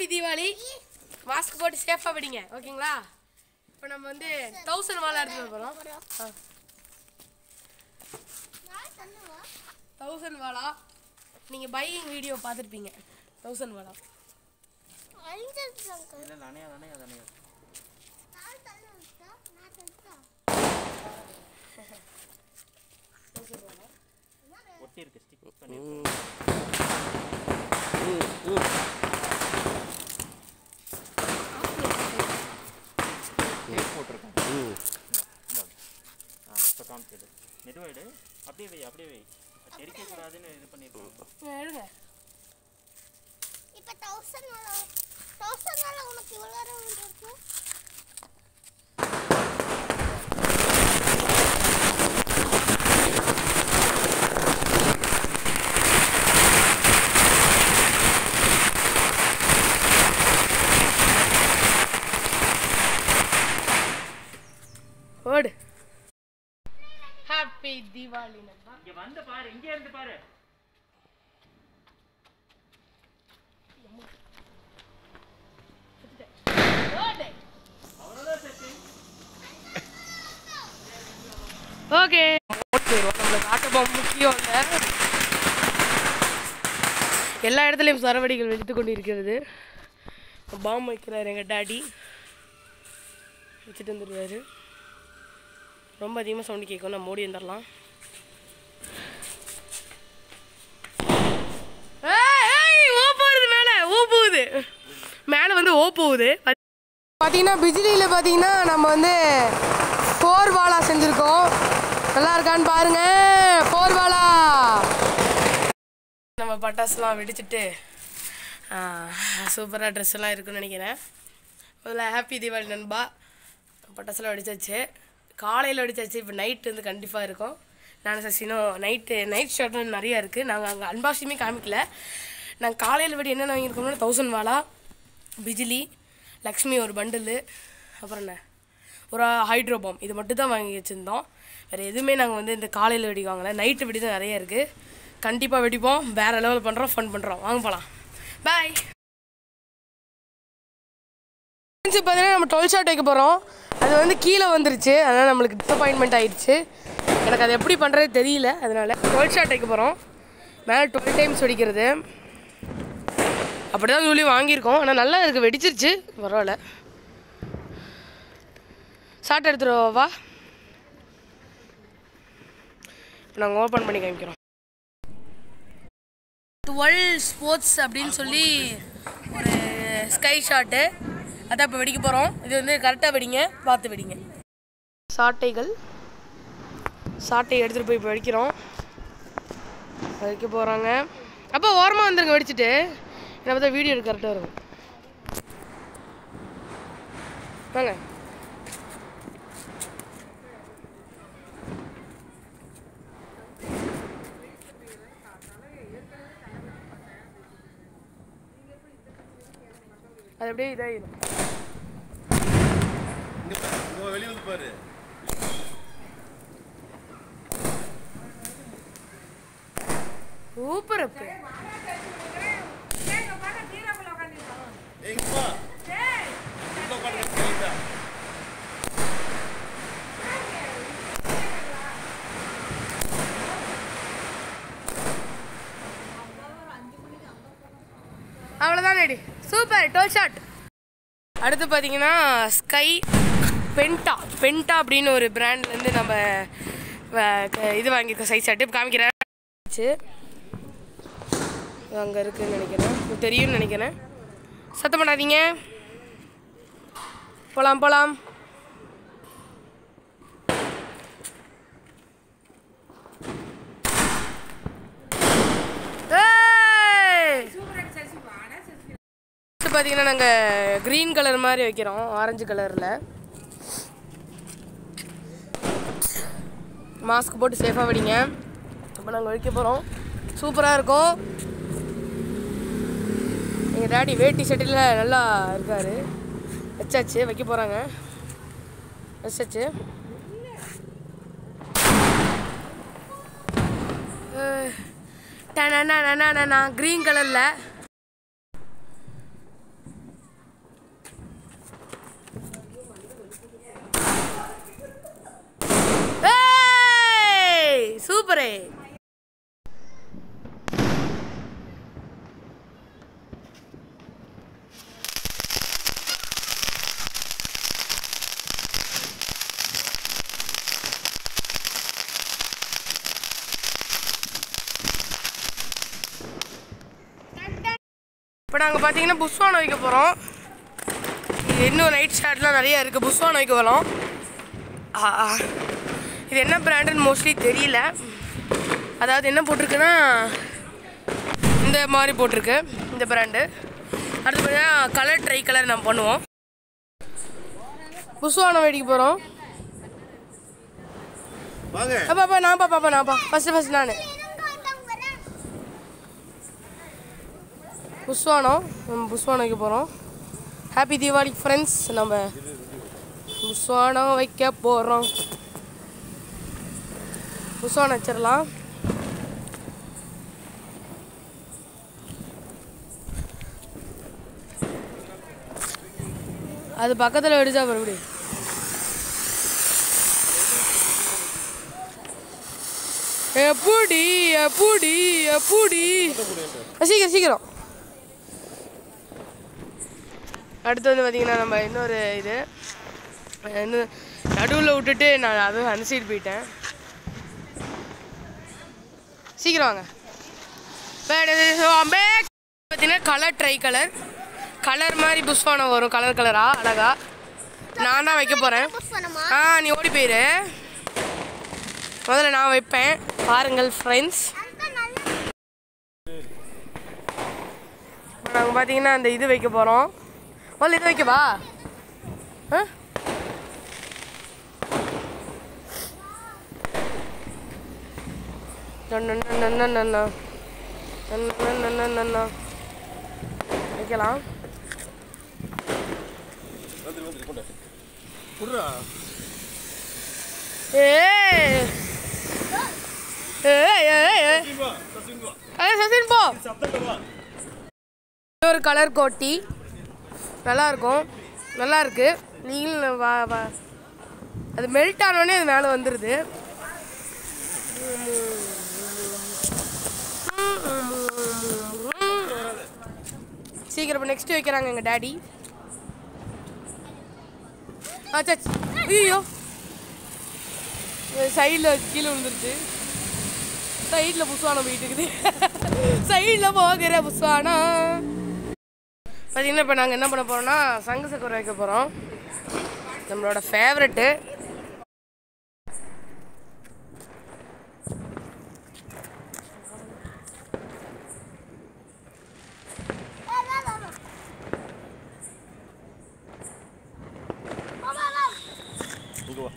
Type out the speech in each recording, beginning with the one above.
Happy Deepavali mask போட்டு சேஃபாக படிங்க ஓகேங்களா இப்போ நம்ம வந்து தௌசண்ட் வாழை எடுத்துகிட்டு போகிறோம் தௌசண்ட் வாழா நீங்கள் பையிங் வீடியோ பார்த்துருப்பீங்க. தௌசண்ட் அணையாது ஒட்டி இருக்கு ஸ்டிக் பண்ணி அப்படியே வை. தெரிக்க கூடாதுன்னு இது பண்ணிருக்கோம் எடுங்க இப்ப தௌசண்ட் தௌசண்ட் உனக்கு இவ்வளோ இருக்கும் ஓடு ஹாப்பி தீபாவளி இங்க வந்து பாரு இங்க இருந்து பாரு. ஓகே. முக்கியம் இல்லை எல்லா இடத்துலையும் சரவடிகள் வெடித்து கொண்டு இருக்கிறது பாம் வைக்கிறார் எங்கள் டாடி. வச்சுட்டு வந்துடுவார். ரொம்ப அதிகமாக சவுண்டு கேட்கும். நம்ம ஓடி வந்துடலாம் ஓ போகுது மேலே ஓ போகுது. மேலே வந்து ஓ போகுது. பார்த்தீங்கன்னா பிஜிலியில் பார்த்தீங்கன்னா நம்ம வந்து போர் வாலா செஞ்சுருக்கோம். நல்லா இருக்கான்னு பாருங்க. போர் வாலா நம்ம பட்டாசுலாம் வெடிச்சிட்டு சூப்பராக ட்ரெஸ் எல்லாம் இருக்குன்னு நினைக்கிறேன். முதல்ல ஹாப்பி தீபாவளி நண்பா. பட்டாசுலாம் வெடிச்சாச்சு. காலையில் வெடிச்சாச்சு இப்போ நைட்டு வந்து கண்டிப்பாக இருக்கும். நான் சசினும் நைட்டு நைட் ஷாட்டும் நிறையா இருக்குது நாங்கள் அங்கே அன்பாக்சியுமே காமிக்கல. நாங்கள் காலையில் வெடி என்னென்ன வாங்கியிருக்கோம்னா தௌசண்ட் வாலா பிஜிலி லக்ஷ்மி ஒரு பண்டிலு அப்புறம் என்ன? ஒரு ஹைட்ரோபாம் இது மட்டும் தான் வாங்கி வச்சுருந்தோம். வேறு எதுவுமே நாங்கள் வந்து இந்த காலையில் வெடி வாங்கலை. நைட்டு வெடி தான் நிறைய இருக்குது கண்டிப்பாக வெடிப்போம். வேறு லெவல் பண்ணுறோம் ஃபன் பண்ணுறோம் வாங்க போகலாம் பாய் பார்த்தீங்கன்னா நம்ம டுவெல் ஷாட் வைக்க போகிறோம் அது வந்து கீழே வந்துருச்சு. அதனால் நம்மளுக்கு டிசப்பாயின்மெண்ட் ஆயிடுச்சு. எனக்கு அது எப்படி பண்ணுறது தெரியல. அதனால் டுவெல் ஷாட் வைக்க போகிறோம் மேலே டுவெல் டைம்ஸ் வெடிக்கிறது. அப்படி தான் சொல்லி வாங்கியிருக்கோம். ஆனால் நல்லா இருக்குது வெடிச்சிருச்சு. பரவாயில்ல. ஷார்ட் எடுத்துருவா இப்போ நாங்கள் ஓப்பன் பண்ணி காமிக்கிறோம். டுவெல் ஸ்போர்ட்ஸ் அப்படின்னு சொல்லி ஒரு ஸ்கை ஷாட்டு அதான் இப்போ வெடிக்க போகிறோம் இது வந்து கரெக்டாக வெடிங்க. பார்த்து வெடிங்க. சாட்டைகள். சாட்டை எடுத்துகிட்டு போய் இப்போ வெடிக்கிறோம். வெடிக்க போகிறாங்க அப்போ ஓரமாக வந்துருங்க வெடிச்சிட்டு. என்னை பார்த்தா வீடியோ எடுக்க கரெக்டாக இருக்கும். வாங்க. அது அப்படியே இதாகிடும் வெளியே வந்து பாரு. சூப்பர் அப்பு எங்கப்பா அவ்வளோதான் ரெடி சூப்பர் டோல் ஷாட். அடுத்து பார்த்தீங்கன்னா ஸ்கை பென்டா பென்டா அப்படின்னு ஒரு பிராண்ட்லேருந்து நம்ம வ- இது வாங்கியிருக்கோம் சைஸ் ஷாட்டு காமிக்கிறேன். அங்கே இருக்குன்னு நினைக்கிறேன். உங்களுக்கு தெரியும்னு நினைக்கிறேன். சத்தம் பண்ணாதீங்க போகலாம் போகலாம் பார்த்தீங்கன்னா நாங்கள் க்ரீன் கலர் மாதிரி வைக்கிறோம் ஆரஞ்சு கலரில் மாஸ்க் போட்டு சேஃபாக வெடிங்க. இப்போ நாங்கள் வைக்க போகிறோம் சூப்பராக இருக்கும். எங்கள் டேடி வேட்டி ஷர்ட்டில் நல்லா இருக்கார். வச்சாச்சு வைக்க போகிறாங்க வச்சாச்சு. க்ரீன் கலரில் சூப்பரே இப்போ நாங்கள் பார்த்தீங்கன்னா புஷ்வானம் வைக்க போகிறோம் இன்னும் நைட் ஷாட்லாம் நிறைய இருக்குது புஷ்வானம் வைக்க போகிறோம் இது என்ன பிராண்டுன்னு மோஸ்ட்லி தெரியல. அதாவது என்ன போட்டிருக்குன்னா இந்த மாதிரி போட்டிருக்கு இந்த பிராண்டு அடுத்து பார்த்தீங்கன்னா கலர் ட்ரை கலர் நம்ம பண்ணுவோம். புஷ்வானம் வெடிக்க போகிறோம் பாப்பா நான்ப்பா பாப்பா நான்ப்பா ஃபஸ்ட்டு ஃபஸ்ட் நான் புஷ்வானம் நம்ம புஷ்வானம் வைக்க போகிறோம் ஹாப்பி தீபாவளி ஃப்ரெண்ட்ஸ் நம்ம புஷ்வானம் வைக்க போகிறோம் புஷ்வானம் வச்சிடலாம். அது பக்கத்தில் வெடிச்சா மறுபடி எப்படி எப்படி எப்படி சீக்கிரம் சீக்கிரம். அடுத்து வந்து பார்த்தீங்கன்னா நம்ம இன்னொரு இது. இன்னும் நடுவில் விட்டுட்டு நான் அதுவும் அனுசைடு போயிட்டேன். சீக்கிரம் வாங்க. பார்த்தீங்கன்னா கலர் ட்ரை கலர் கலர் மாதிரி புஷ்வானம் வரும். கலர் கலரா அழகா? நான் தான் வைக்க போகிறேன் ஆ நீ ஓடி போயிரு. முதல்ல நான் வைப்பேன். பாருங்கள் ஃப்ரெண்ட்ஸ் நாங்கள் பார்த்தீங்கன்னா அந்த இது வைக்க போகிறோம் முதல்ல இது வைக்கவா? ஆ. வைக்கலாம். குடுறா. சசின் ஏய் சசின் போ. சத்தம் வா. இன்னொரு கலர் கோட்டி. நல்லா இருக்கும் நல்லா இருக்கு நீங்களும் வா வா. அது மெல்ட் ஆனோடனே அது மேலே வந்துடுது சீக்கிரம் நெக்ஸ்ட் வைக்கிறாங்க எங்கள் டேடி ஆச்சா ஐயோ சைடில் கீழே விழுந்துருச்சு. சைடில் புஸ்வானம் போயிட்டு இருக்குது சைடில் போகிற புஸ்வானா பார்த்தீங்கன்னா இப்போ நாங்கள் என்ன பண்ண போகிறோம்னா சங்கு சக்கரை வைக்க போகிறோம் நம்மளோட ஃபேவரெட்டு இங்க வா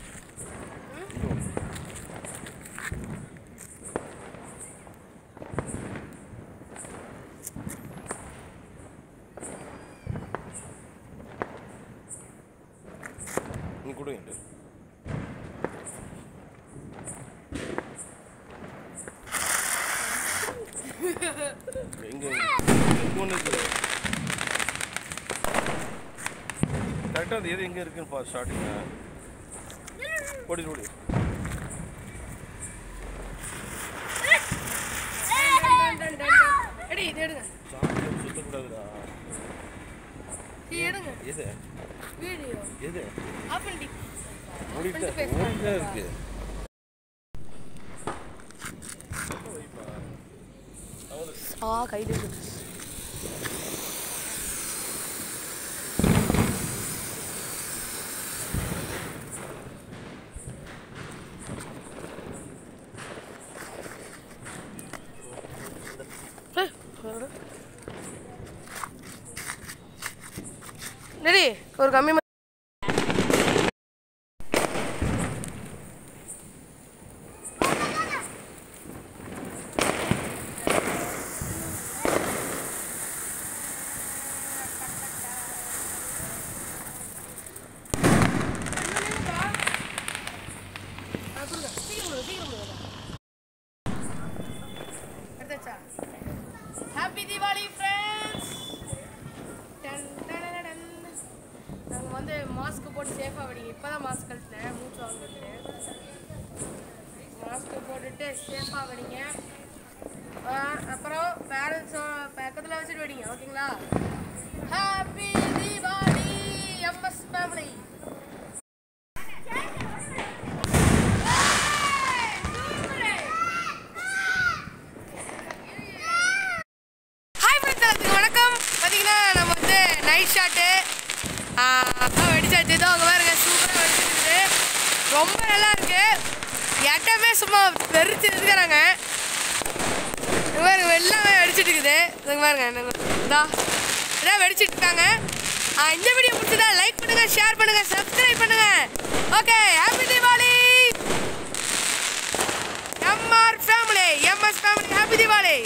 நீ கொடுங்க எங்க ஒன்று கரெக்டாக அது எது எங்கே இருக்குன்னு பா ஸ்டார்டிங்க ஓடி ஓடி சுத்தக்கூடாதுடா எடுங்க எது வீடியோ. எது? ஓடிட்டு ஓடிட்டு இருக்கு? ஆ கைது டேடி ஒரு கம்மி ம- எடுத்தாச்சா ஹாப்பி வந்து மாஸ்க் போட்டு சேஃபாக வெடிங்க. இப்போ தான் மாஸ்க் கழுத்துனேன் மூச்சு வாங்கிட்டு மாஸ்க் போட்டுட்டு சேஃபாக வெடிங்க. அப்புறம் பேரண்ட்ஸ் பக்கத்தில் வச்சுட்டு வெடிங்க. ஓகேங்களா ரொம்ப நல்லா இருக்கு. இடமே சும்மா பெருத்து இருக்கிறாங்க பாருங்க எல்லாமே வெடிச்சிட்டு இருக்குது. இதுங்க பாருங்க இதா இதான் வெடிச்சிட்டு இருக்காங்க. இந்த வீடியோ பிடிச்சதா லைக் பண்ணுங்க ஷேர் பண்ணுங்க சப்ஸ்கிரைப் பண்ணுங்க. Okay happy Deepavali MR family MS family happy Deepavali